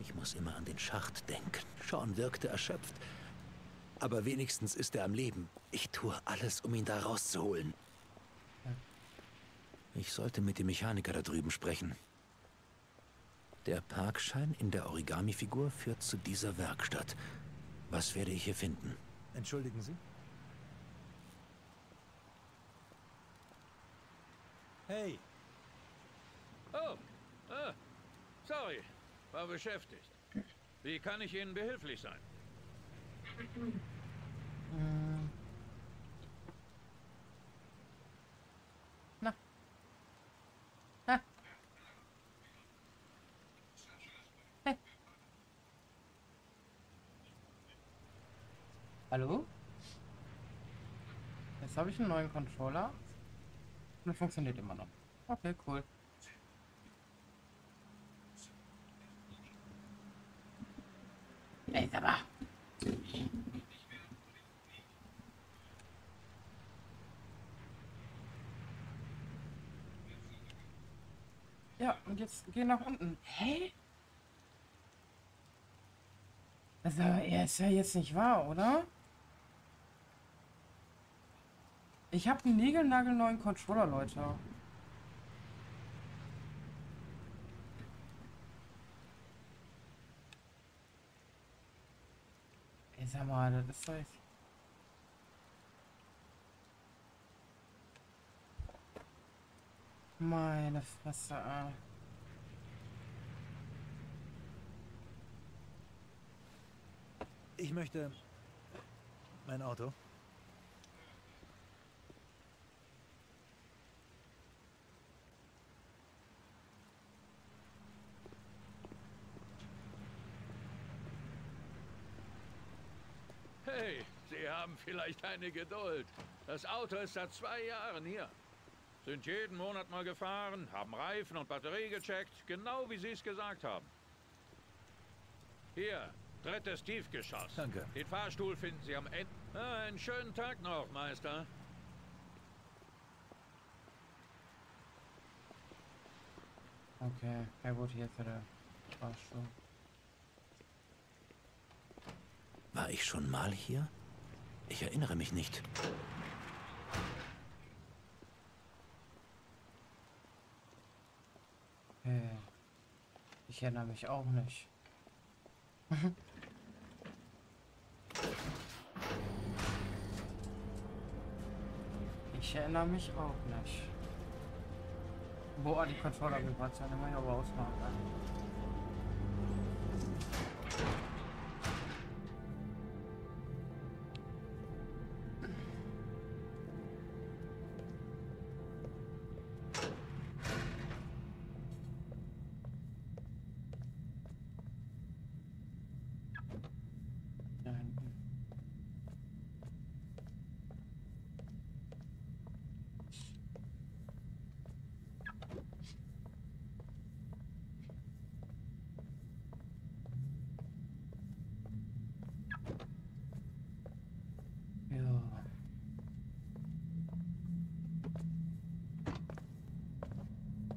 Ich muss immer an den Schacht denken. Sean wirkte erschöpft. Aber wenigstens ist er am Leben. Ich tue alles, um ihn da rauszuholen. Ich sollte mit dem Mechaniker da drüben sprechen. Der Parkschein in der Origami-Figur führt zu dieser Werkstatt. Was werde ich hier finden? Entschuldigen Sie? Hey, Oh, sorry, war beschäftigt. Wie kann ich Ihnen behilflich sein? Na. Ha. Hey. Hallo? Jetzt habe ich einen neuen Controller. Und er funktioniert immer noch. Okay, cool. Ey, sag mal. Ja, und jetzt geh nach unten. Hä? Also, er ist ja jetzt nicht wahr, oder? Ich habe einen niegelnagelneuen Controller, Leute. Ey, sag mal, das ist doch. Meine Fresse, ey. Ich möchte mein Auto. Hey, Sie haben vielleicht eine Geduld. Das Auto ist seit zwei Jahren hier. Sind jeden Monat mal gefahren, haben Reifen und Batterie gecheckt, genau wie Sie es gesagt haben. Hier, drittes Tiefgeschoss. Danke. Den Fahrstuhl finden Sie am Ende. Ah, einen schönen Tag noch, Meister. Okay, ja gut, jetzt der Fahrstuhl. War ich schon mal hier? Ich erinnere mich nicht. Okay. Ich erinnere mich auch nicht. ich erinnere mich auch nicht. Boah, die Controller-Vibration, die muss ich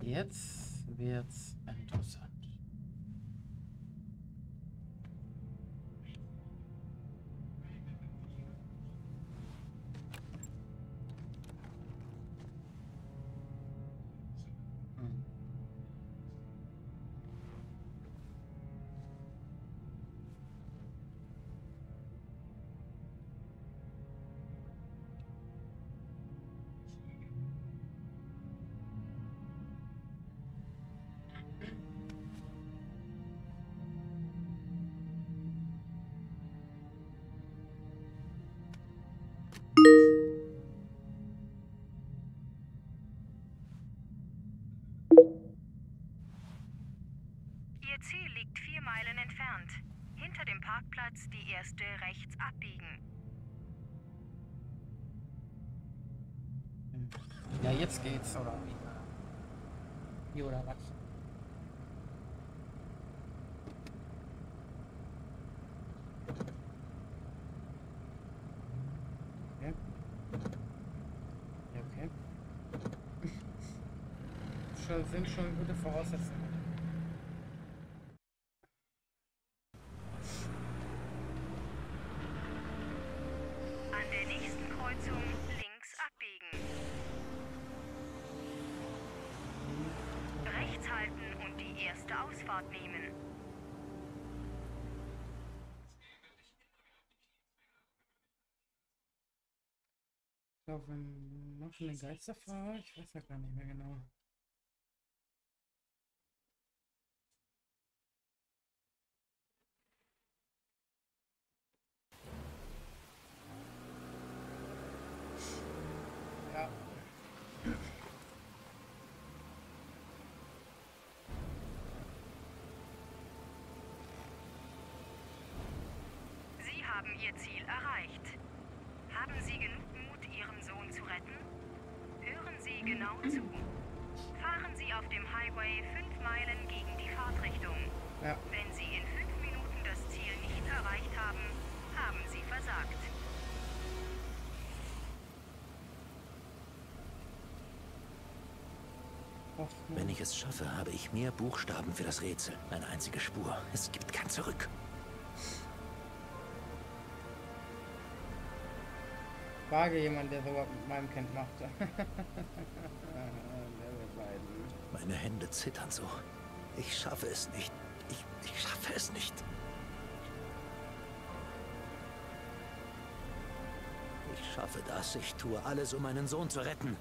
Jetzt wird's entfernt. Hinter dem Parkplatz die erste rechts abbiegen. Ja, jetzt geht's, oder wie? Wie oder was? Okay. Okay. Sind schon gute Voraussetzungen. Ausfahrt nehmen. Ich glaube, wir machen den Geisterfahrer. Ich weiß ja gar nicht mehr genau. Ja. Sie haben Ihr Ziel erreicht. Haben Sie genug Mut, Ihren Sohn zu retten? Hören Sie genau zu. Fahren Sie auf dem Highway fünf Meilen gegen die Fahrtrichtung. Ja. Wenn Sie in fünf Minuten das Ziel nicht erreicht haben, haben Sie versagt. Wenn ich es schaffe, habe ich mehr Buchstaben für das Rätsel. Eine einzige Spur. Es gibt kein Zurück. Frage jemand, der sowas mit meinem Kind machte. Level beiden. Meine Hände zittern so. Ich schaffe es nicht. Ich, ich schaffe es nicht. Ich schaffe das. Ich tue alles, um meinen Sohn zu retten.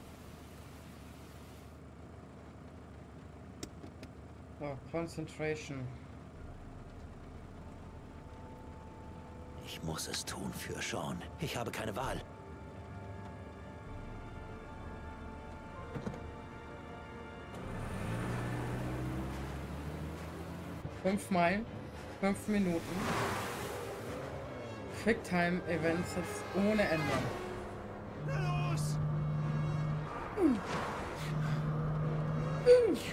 So, Concentration. Ich muss es tun für Sean. Ich habe keine Wahl. Fünf Meilen, fünf Minuten. Quicktime Events jetzt ohne Ende. Los! Ich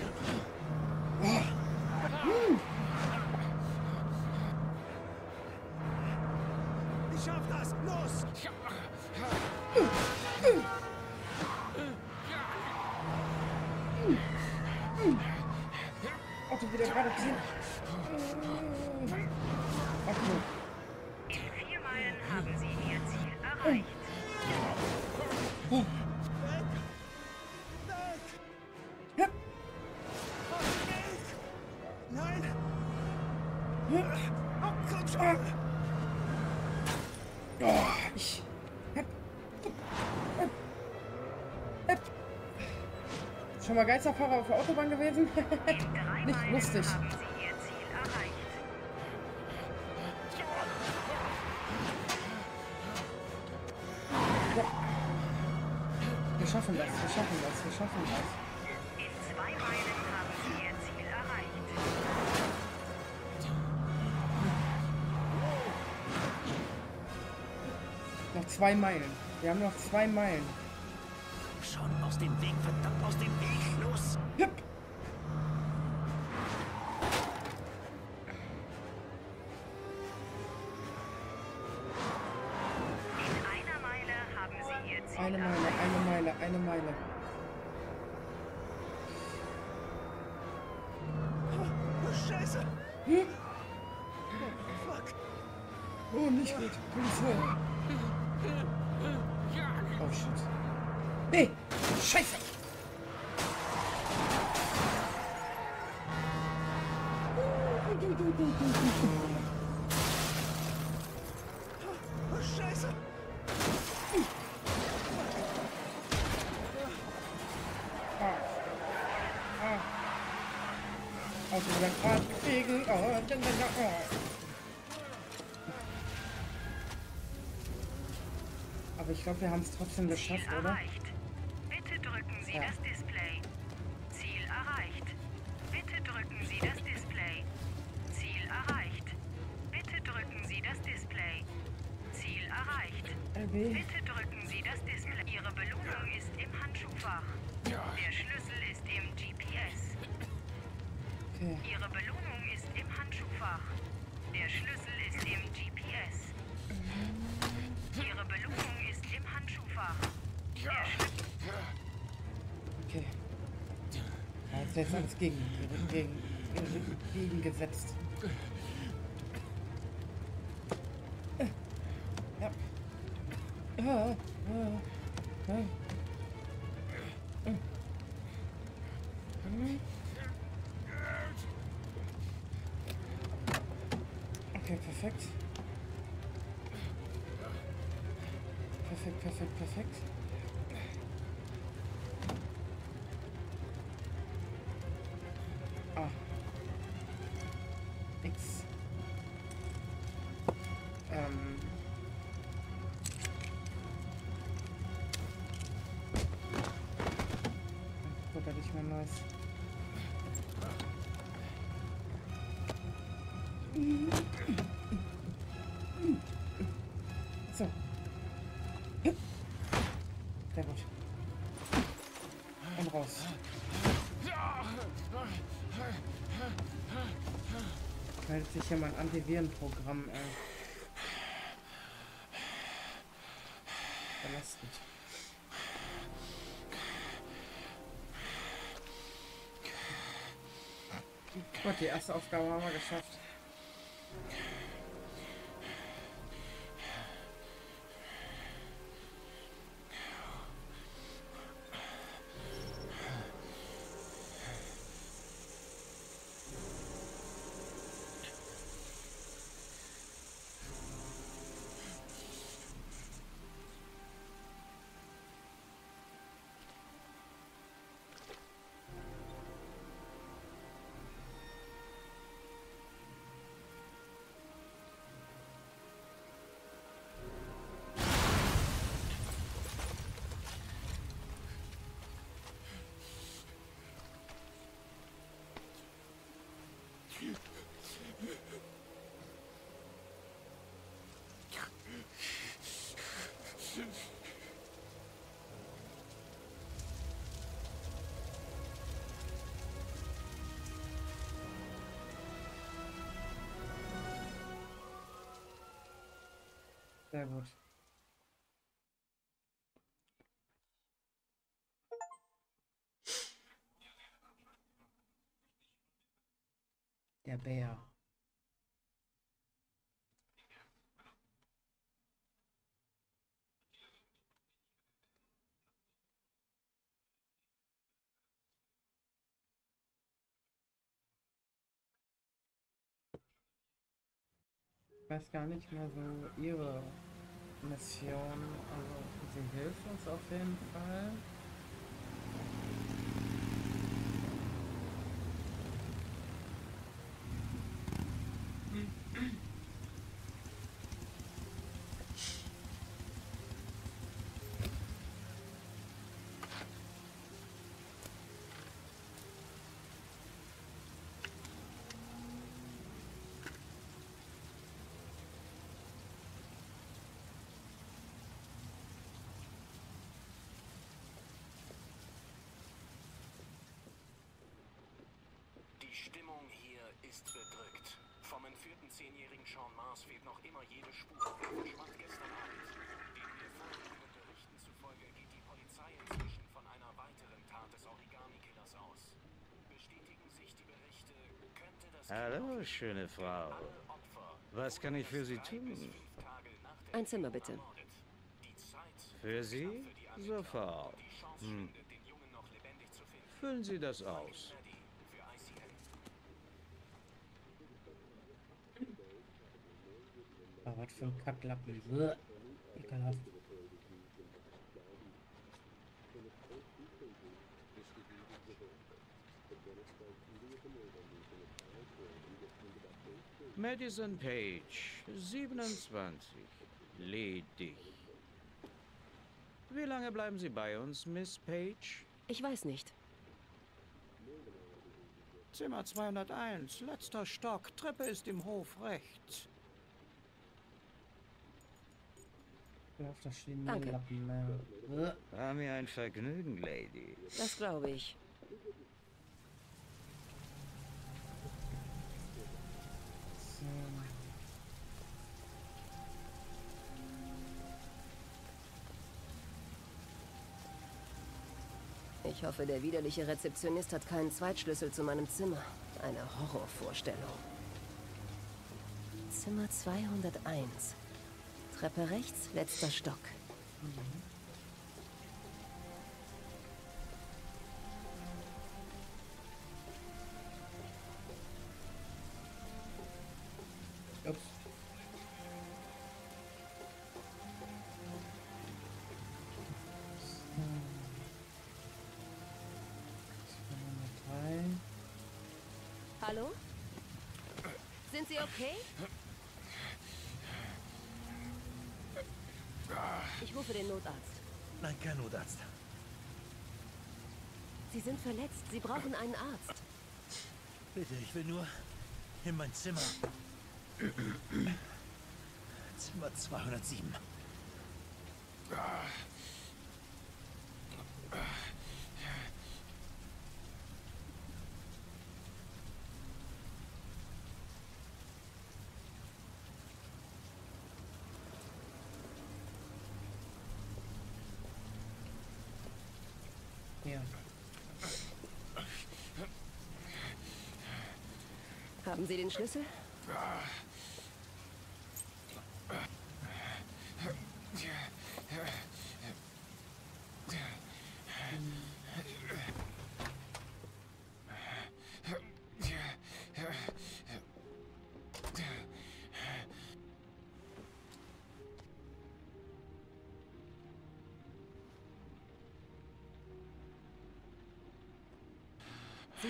Oh, ich. Schon mal Geisterfahrer auf der Autobahn gewesen? Nicht lustig. Wir schaffen das, wir schaffen das, wir schaffen das. Zwei Meilen. Wir haben noch zwei Meilen. Schon aus dem Weg, verdammt aus dem Weg. Los! Jupp. In einer Meile haben Sie Ihr Ziel Eine Meile, eine Meile, eine Meile. Oh, Scheiße! Hm? Fuck! Oh, nicht gut. Polizei. Oh, shit. Nee, scheiße. Oh, Scheiße! Ah. Auto wieder gerade kriegen. Oh, dann, dann, dann, ich glaube, wir haben es trotzdem geschafft, oder? Jetzt alles gegen, gegen, gegen, gegengesetzt. Ich mal neues. So. Sehr gut. Und raus. Meldet sich hier mein Antivirenprogramm, äh. Die erste Aufgabe haben wir geschafft. Sehr gut. Der Bär. Weiß gar nicht mehr so ihre Mission. Also sie hilft uns auf jeden Fall. Die Stimmung hier ist bedrückt. Vom entführten zehnjährigen Sean Mars fehlt noch immer jede Spur. Er verschwand gestern Abend. Den mir vorliegenden Berichten zufolge geht die Polizei inzwischen von einer weiteren Tat des Origami-Killers aus. Bestätigen sich die Berichte, könnte das Hallo, schöne Frau. Was kann ich für Sie tun? Ein Zimmer bitte. ermordet. Die Zeit Für Sie? für die Ermittler. Sofort. Die Chance Hm. schwindet, den Jungen noch lebendig zu finden. Füllen Sie das aus. Ah, was für ein Kacklappen. Ekelhaft. Madison Page, 27. Ledig. Wie lange bleiben Sie bei uns, Miss Page? Ich weiß nicht. Zimmer 201, letzter Stock. Treppe ist im Hof rechts. Auf das Danke. Lappen. Äh. Bäh. War mir ein Vergnügen, Lady. Das glaube ich. So. Ich hoffe, der widerliche Rezeptionist hat keinen Zweitschlüssel zu meinem Zimmer. Eine Horrorvorstellung. Zimmer 201. Treppe rechts, letzter Stock. Hallo? Sind Sie okay? Ich rufe den Notarzt. Nein, kein Notarzt. Sie sind verletzt. Sie brauchen einen Arzt. Bitte, ich will nur in mein Zimmer. Zimmer 207. Hier. Haben Sie den Schlüssel?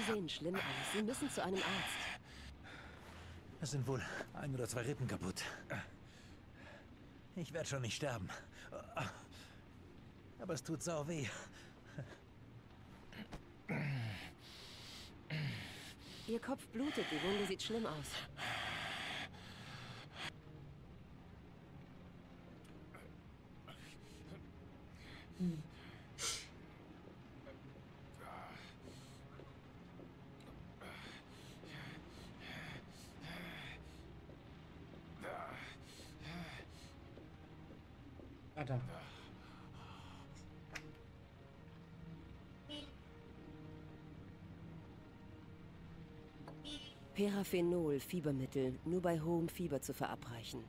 Sie sehen schlimm aus. Sie müssen zu einem Arzt. Es sind wohl ein oder zwei Rippen kaputt. Ich werde schon nicht sterben. Aber es tut sau weh. Ihr Kopf blutet. Die Wunde sieht schlimm aus. Ah, da. Peraphenol, Fiebermittel, nur bei hohem Fieber zu verabreichen.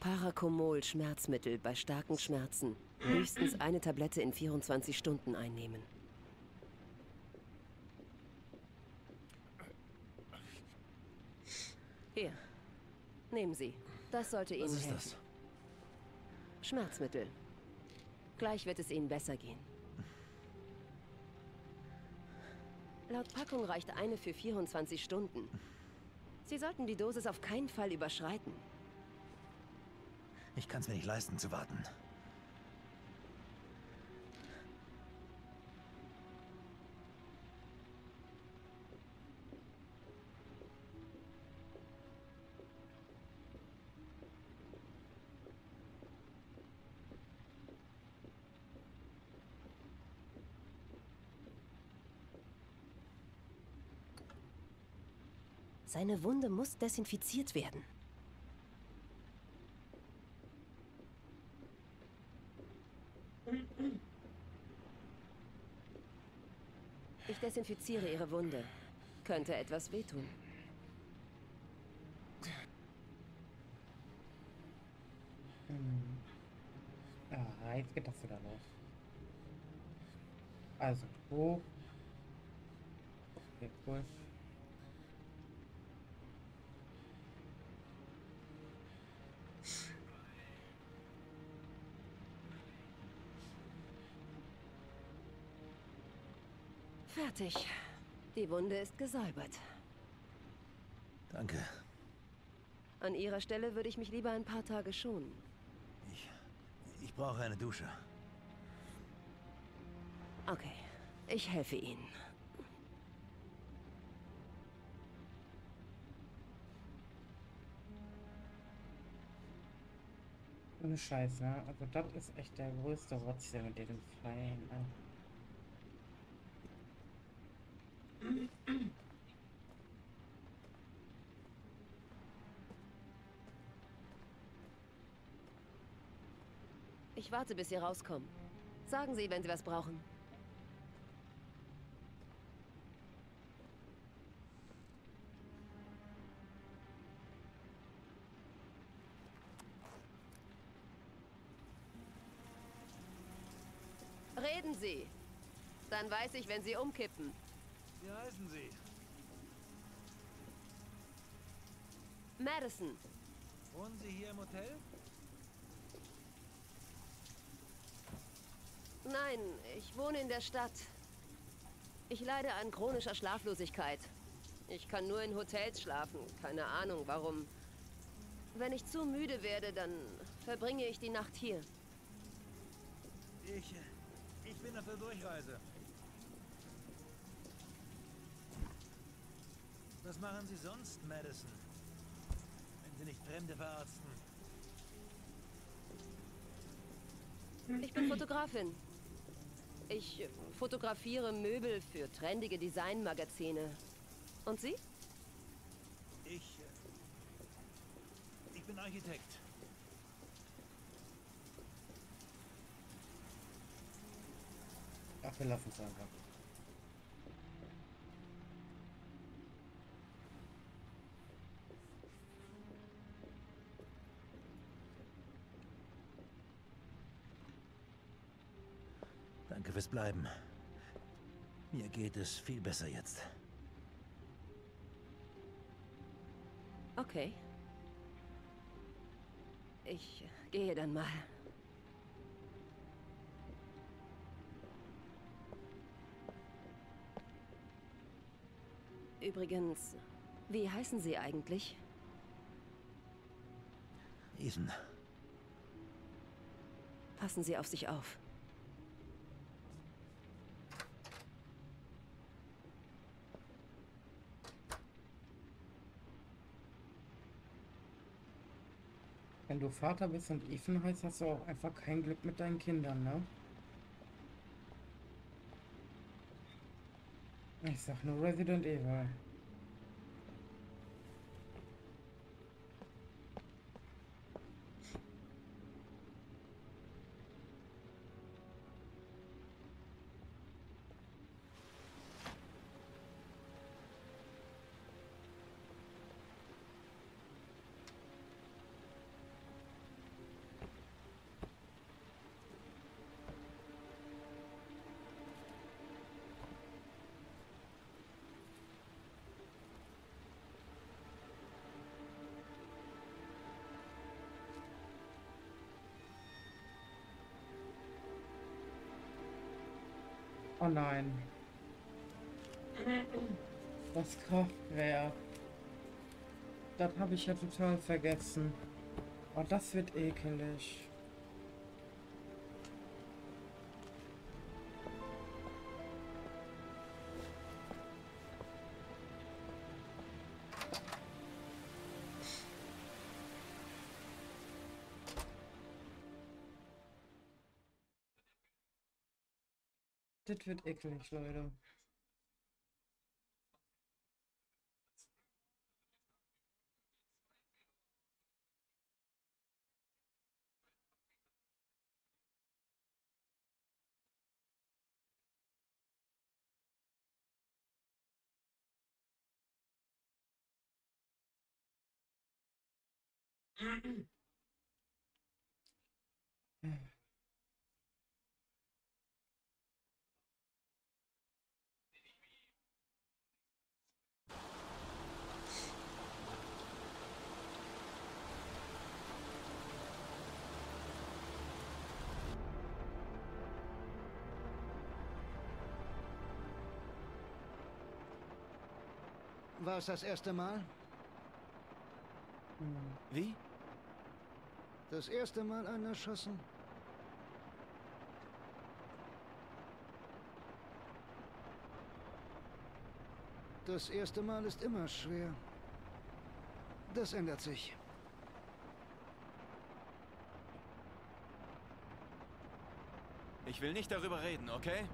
Paracomol, Schmerzmittel bei starken Schmerzen. Höchstens eine Tablette in 24 Stunden einnehmen. Hier. Nehmen Sie. Das sollte Ihnen Was ist helfen. das? Schmerzmittel. Gleich wird es Ihnen besser gehen. Laut Packung reicht eine für 24 Stunden. Sie sollten die Dosis auf keinen Fall überschreiten. Ich kann es mir nicht leisten zu warten. Seine Wunde muss desinfiziert werden. Ich desinfiziere Ihre Wunde. Könnte etwas wehtun. Ah, jetzt geht das wieder los. Also, hoch. Okay, cool. Fertig. Die Wunde ist gesäubert. Danke. An Ihrer Stelle würde ich mich lieber ein paar Tage schonen. Ich, ich brauche eine Dusche. Okay, ich helfe Ihnen. Ohne Scheiß, ne? Also das ist echt der größte Rotz hier mit diesem Pfeilen. Ne? Ich warte, bis Sie rauskommen. Sagen Sie, wenn Sie was brauchen. Reden Sie. Dann weiß ich, wenn Sie umkippen. Wie heißen Sie? Madison. Wohnen Sie hier im Hotel? Nein, ich wohne in der Stadt. Ich leide an chronischer Schlaflosigkeit. Ich kann nur in Hotels schlafen. Keine Ahnung warum. Wenn ich zu müde werde, dann verbringe ich die Nacht hier. Ich, ich bin auf der Durchreise. Was machen Sie sonst, Madison? Wenn Sie nicht Fremde verarzten. Ich bin Fotografin. Ich fotografiere Möbel für trendige Designmagazine. Und Sie? Ich. äh, Ich bin Architekt. Ach, wir lassen es einfach. Danke fürs Bleiben. Mir geht es viel besser jetzt. Okay. Ich gehe dann mal. Übrigens, wie heißen Sie eigentlich? Ethan, Passen Sie auf sich auf. Wenn du Vater bist und Ethan heißt, hast du auch einfach kein Glück mit deinen Kindern, ne? Ich sag nur Resident Evil. Oh nein. Das Kraftwerk. Das habe ich ja total vergessen. Oh, das wird ekelig. Das wird eklig, Leute. War es das erste Mal? Wie? Das erste Mal einen erschossen? Das erste Mal ist immer schwer. Das ändert sich. Ich will nicht darüber reden, okay?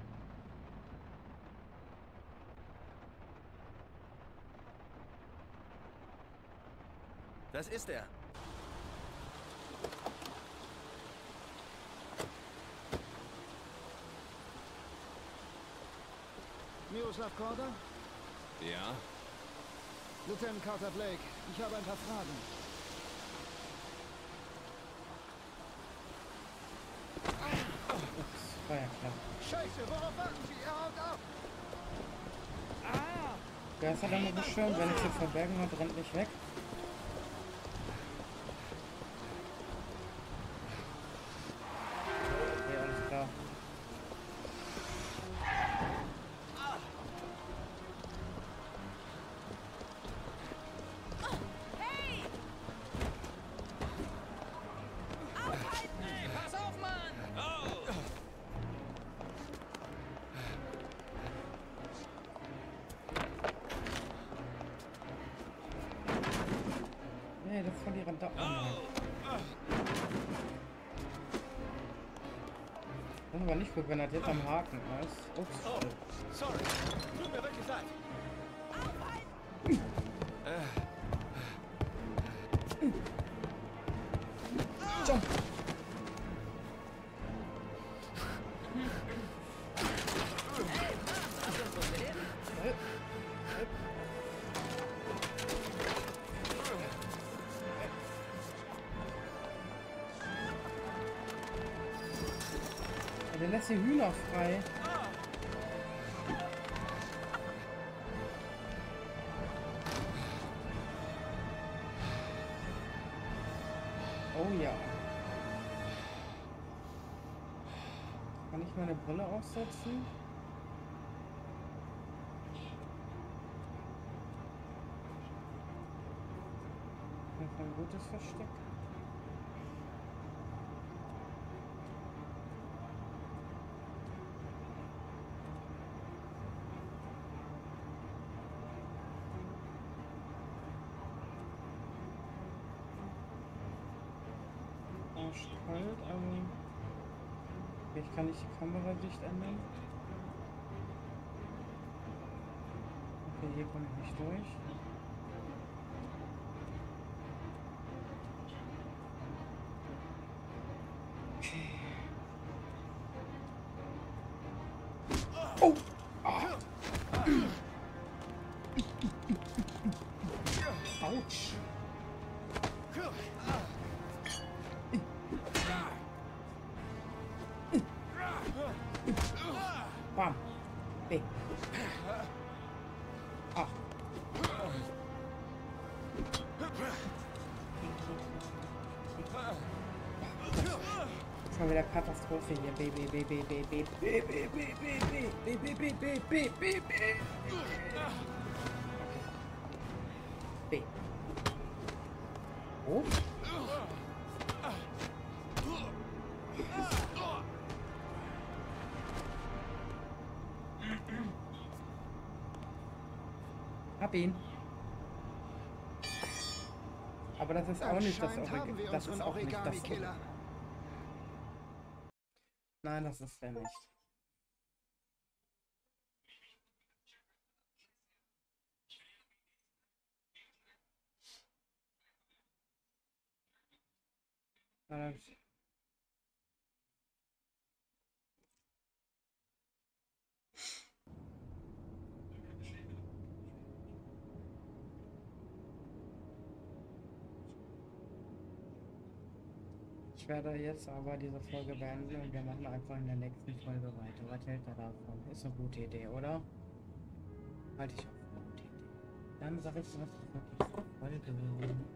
Das ist er. Miroslav Korda? Ja? Lieutenant Carter Blake, ich habe ein paar Fragen. Das war ja klar. Scheiße, worauf warten Sie? Er haut ab! Der ist halt immer schön, wenn ich sie verbergen und rennt nicht weg. Rente an. Das ist aber nicht gut, wenn er jetzt am Haken ist. Ups. Oh, sorry. Tut mir wirklich leid. Der lässt die Hühner frei. Oh ja. Kann ich meine Brille aufsetzen? Ein gutes Versteck. Arschkalt, aber ich kann nicht die Kameradicht ändern. Okay, hier komme ich nicht durch. Wieder Katastrophe hier. B, B, B, B, B, B, B, B, B, B, B, B, B, B, B, B, B, B. Oh. Hab ihn. Aber das ist auch nicht das Origami. Das ist auch nicht das. Origami. Nein, das ist der nicht. Äh, Ich werde jetzt aber diese Folge beenden und wir machen einfach in der nächsten Folge weiter. Was hält er davon? Ist eine gute Idee, oder? Halte ich für eine gute Idee. Dann sage ich was zur Folge.